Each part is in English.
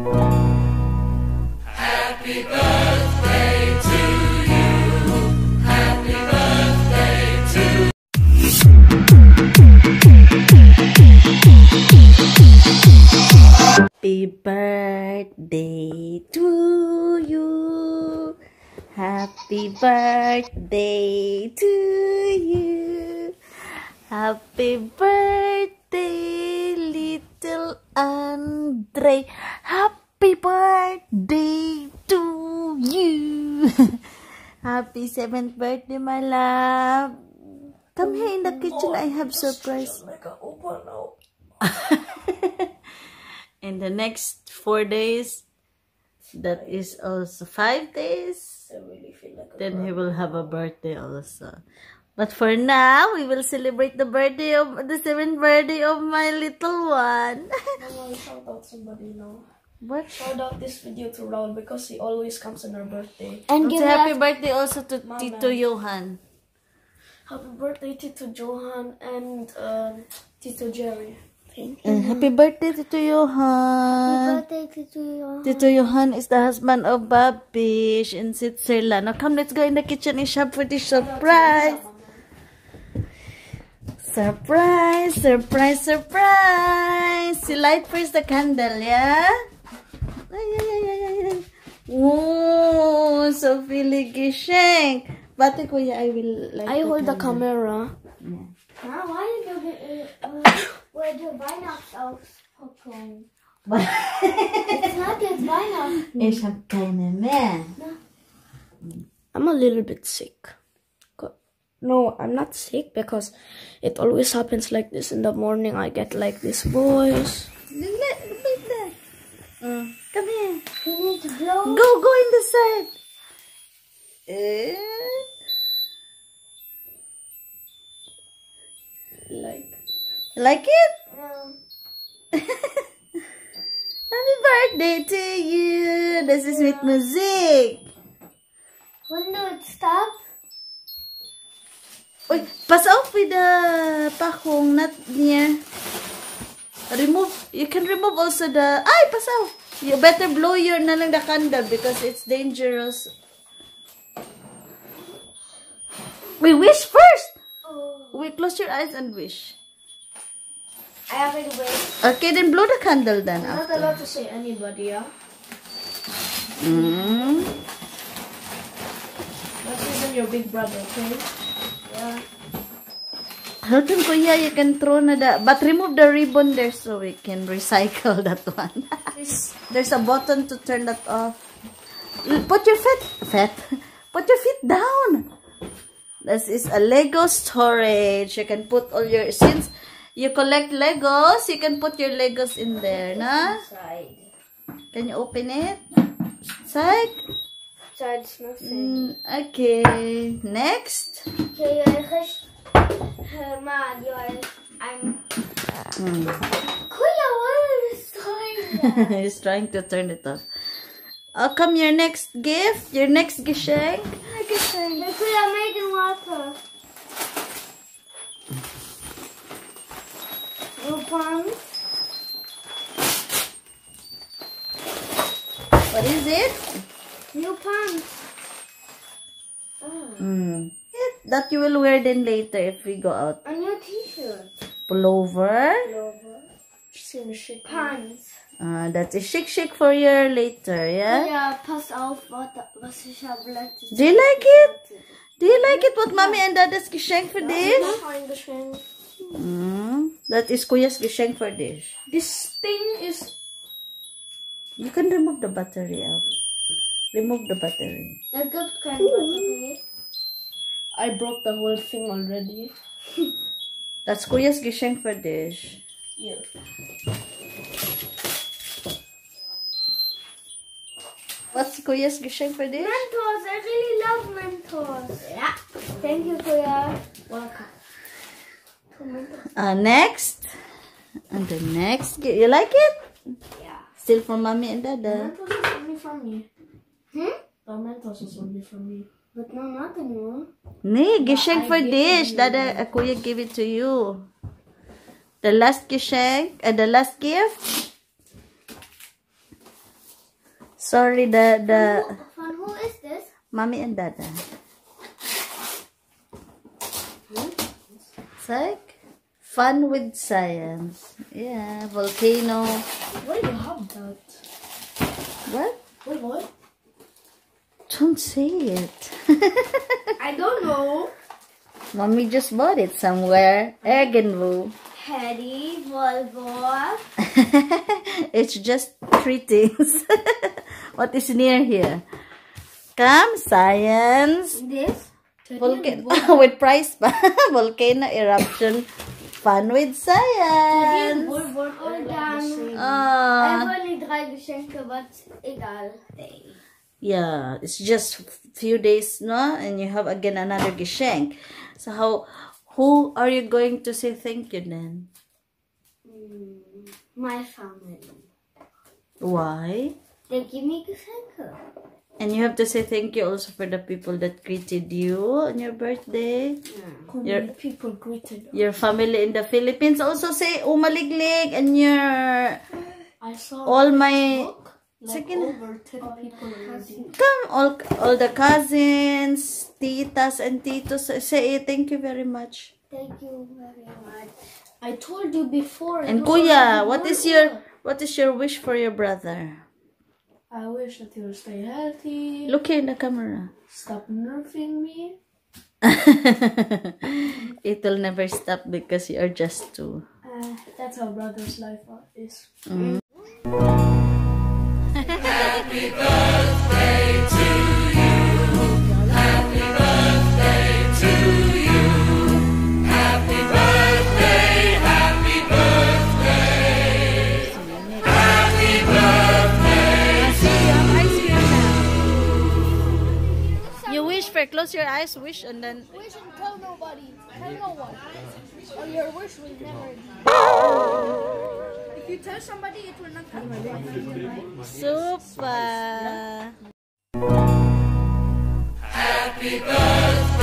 Happy birthday to you. Happy birthday to Happy birthday to you. Happy birthday to you. Happy birthday, little Andre. Happy birthday to you. Happy seventh birthday, my love. Come here in the kitchen. I have surprise. In the next four days that is also five days then he will have a birthday also but for now we will celebrate the birthday of the seventh birthday of my little one I want to shout out somebody now. What Shout out this video to Raul because he always comes on our birthday. And Say give happy birthday also to Mama. Tito Johan Happy birthday, Tito Johan and um, Tito Jerry. Thank and happy birthday Tito Johan Happy birthday to you. Tito Johan is the husband of Babish in Switzerland. Now come, let's go in the kitchen and shop for this surprise. Surprise, surprise, surprise. You light first the candle, yeah? Ay, ay, ay, ay, ay, ay. Oh, so feeling gising. Bate kuya, I will light I hold the candle. camera. Mom, why did you get uh, where the Weihnachtsauspackung? It's not yet Weihnachten. Ich hab keine mehr. I'm a little bit sick. No, I'm not sick because it always happens like this in the morning. I get like this voice. Mm, Come here. You need to blow. Go, go in the side. Eh? Like, Like it? Um, Happy birthday to you. This is with music. when do it stop? Uy, pass off with the pakong, not near. Remove, you can remove also the, ay, off. You better blow your na lang the candle because it's dangerous. We wish first. Oh, We close your eyes and wish. I have it wait. Okay, then blow the candle then. I'm not allowed to say anybody, yeah? Mm. That's even your big brother, okay? Yeah. Hilton Kuya, you can throw na the, but remove the ribbon there so we can recycle that one. This, There's a button to turn that off. Put your feet, feet, put your feet down. This is a Lego storage. You can put all your, since you collect Legos, you can put your Legos in there, na? Side. Can you open it? Side? Side's nothing. Mm, okay, next. Okay. Man, you're. I'm. Mm. Kuya, what you? He's trying to turn it off. Oh, come your next gift, your next geschenk. Hey, Kuya, make it water. New pants. What is it? New pants. Mm. That you will wear then later if we go out. A new t-shirt. Pullover. Pullover. seems shit. Pants. Uh, that is chic chic for your later, yeah? Kuya, pass auf, was, was ich habe letztes Do you like it? Do you like it what mommy and dada's geschenk for this? Find the. Mm. That is kuya's geschenk for this. This thing is You can remove the battery out. Remove the battery. Das gibt kein Batterie. I broke the whole thing already. That's kuya's geschenk for this. Yeah. What's kuya's geschenk for this? Mentos, I really love Mentos. Yeah. Thank you, Kuya. Welcome. Uh, next. And the next. You like it? Yeah. Still from mommy and dada. Mentos is only for me. Hmm? The Mentos is only for me. But no, not anymore. Nee, geschenk for dish. Dada, kuya give it to you. The last geschenk, uh, the last gift. Sorry, the the Von who is this? mommy and dada. It's like fun with science. Yeah, volcano. Why do you have that? What? Wait, what? Don't say it. I don't know. Mommy just bought it somewhere. Eggenwu. Harry, Volvo. it's just three things. what is near here? Come, science. This? Volcano with price. Volcano eruption. Fun with science. Und dann einfach die drei Geschenke, aber egal. Yeah, it's just few days, no? And you have again another geschenk. So how, who are you going to say thank you then? My family. Why? They give me Geschenke. And you have to say thank you also for the people that greeted you on your birthday. How Your- people greeted us? Your family in the Philippines also say umaliglig and your I saw all my like Second- over 10 people already. come all all the cousins, titas and titos say thank you very much. Thank you very much. I told you before. And it kuya, what is your what is your wish for your brother? I wish that he will stay healthy. Look here in the camera. Stop nerfing me. it will never stop because you are just two. Uh, that's how brother's life is. You wish for close your eyes, wish and then Wish and tell nobody. Tell no one. Or your wish will never If you tell somebody, it will not happen. super. Okay,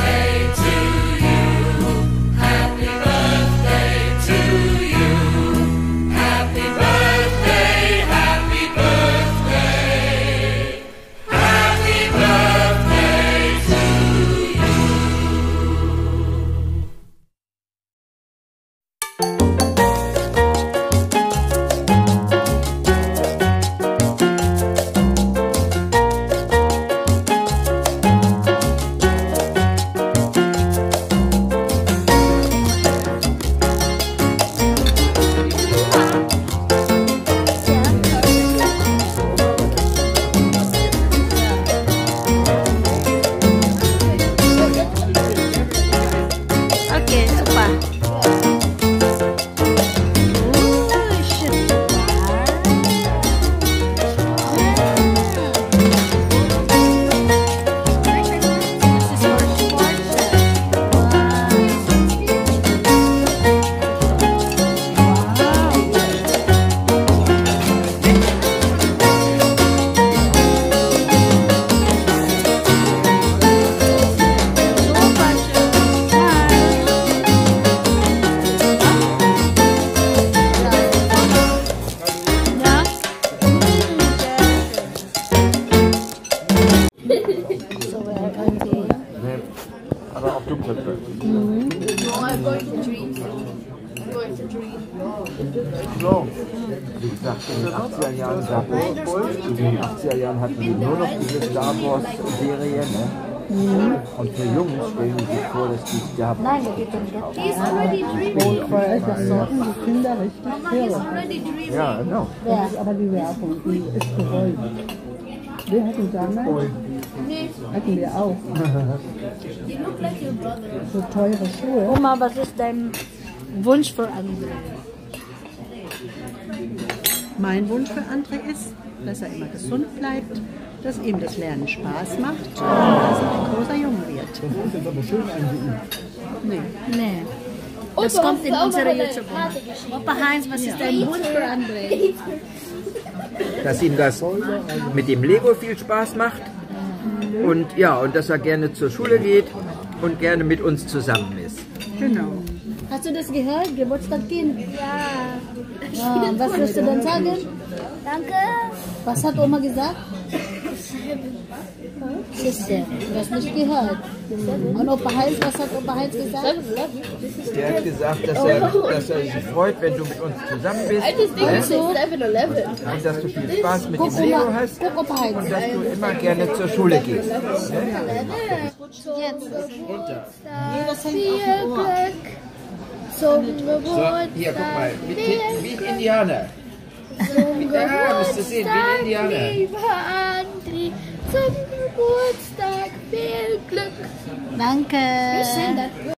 wie gesagt, in den 80er Jahren Star Wars. In den 80er Jahren hatten wir nur noch diese Star Wars Serie. Ne? Und für Jungs stellen die sich vor, dass die Star Wars He's already dreaming. Die Kinder richtig hören. already dreaming. Ja, genau. Das ist aber die Werbung, die ist gewollt. Wir hatten damals, hatten wir auch, You look like your brother. so teure Schuhe. Oma, was ist dein Wunsch für André? Mein Wunsch für André ist, dass er immer gesund bleibt, dass ihm das Lernen Spaß macht und dass er ein großer Junge wird. Das ist jetzt aber schön an Nee. Nee. Das kommt in unsere YouTube. Opa Heinz, was ist dein Wunsch für André? dass ihm das mit dem Lego viel Spaß macht und ja, und dass er gerne zur Schule geht und gerne mit uns zusammen ist. Genau. Hast du das gehört? Geburtstagskind? Ja. Ja, was wirst du dann sagen? Danke Was hat Oma gesagt? Sister. Du hast nicht gehört. Und Opa Heinz, was hat Opa Heinz gesagt? Der hat gesagt, dass er, dass er sich freut, wenn du mit uns zusammen bist. Ne? So, Und dass du viel Spaß mit guck dem Oma, hast. guck Opa Heinz. Und dass du immer gerne zur Schule gehst. Viel Glück zum Geburtstag. hier, guck mal. Wie, wie ein Indianer. Zum Ja, sehen, wie ein Indianer. Geburtstag, lieber Andri. Zum Geburtstag viel Glück. Danke.